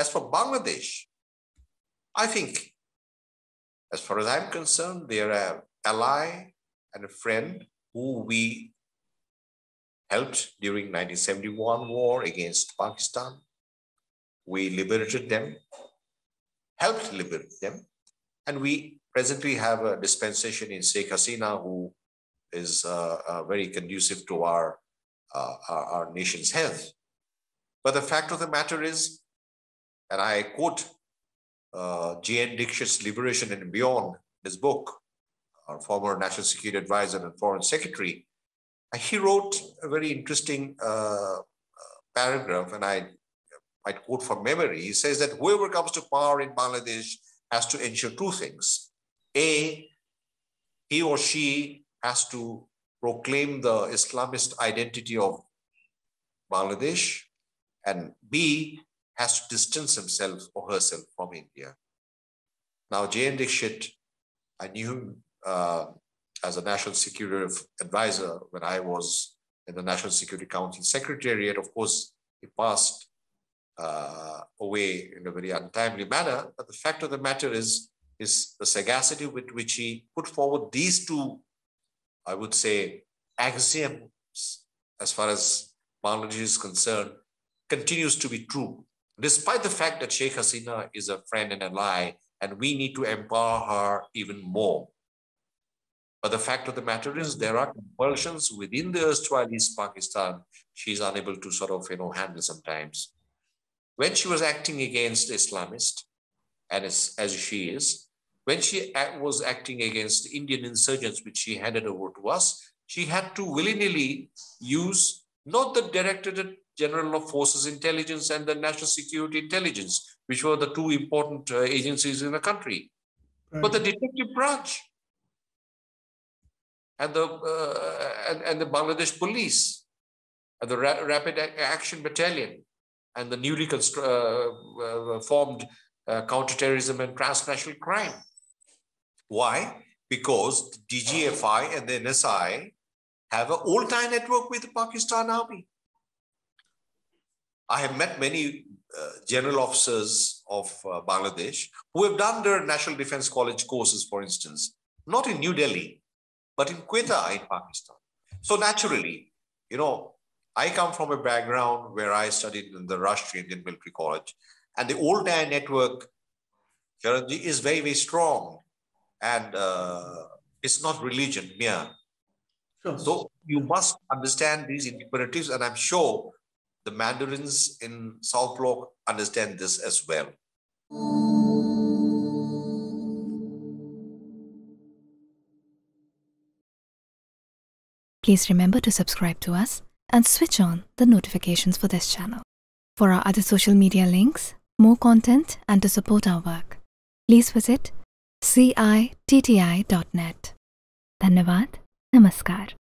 as for Bangladesh, I think, as far as I'm concerned, they are an ally and a friend who we helped during 1971 war against Pakistan. We liberated them, helped liberate them, and we presently have a dispensation in Sheikh Hasina who is uh, uh, very conducive to our, uh, our, our nation's health. But the fact of the matter is, and I quote uh, J.N. Dixit's Liberation and Beyond, his book, our former National Security Advisor and Foreign Secretary, he wrote a very interesting uh, uh, paragraph, and I might quote from memory. He says that whoever comes to power in Bangladesh has to ensure two things. A, he or she has to proclaim the Islamist identity of Bangladesh, and B, has to distance himself or herself from India. Now, J.N. Dixit, I knew him uh, as a national security advisor when I was in the National Security Council Secretariat. Of course, he passed uh, away in a very untimely manner. But the fact of the matter is, is the sagacity with which he put forward these two, I would say, axioms as far as Bangladesh is concerned, continues to be true, despite the fact that Sheikh Hasina is a friend and ally, and we need to empower her even more. But the fact of the matter is there are compulsions within the erstwhile East Pakistan she's unable to sort of, you know, handle sometimes. When she was acting against Islamist, and as, as she is, when she was acting against Indian insurgents, which she handed over to us, she had to willy-nilly use not the Directorate General of Forces Intelligence and the National Security Intelligence, which were the two important uh, agencies in the country, right. but the detective branch and the, uh, and, and the Bangladesh police and the Ra Rapid Action Battalion and the newly uh, uh, formed uh, counterterrorism and transnational crime. Why? Because the DGFI and the NSI have an old-time network with the Pakistan Army. I have met many uh, general officers of uh, Bangladesh who have done their National Defense College courses, for instance, not in New Delhi, but in Quetta in Pakistan. So naturally, you know, I come from a background where I studied in the Rashtriya Indian Military College, and the old time network is very, very strong. And uh, it's not religion, mere. Sure. So you must understand these imperatives, and I'm sure the Mandarins in South Block understand this as well. Please remember to subscribe to us and switch on the notifications for this channel. For our other social media links, more content, and to support our work, please visit citti.net. Dhanyavad. Namaskar.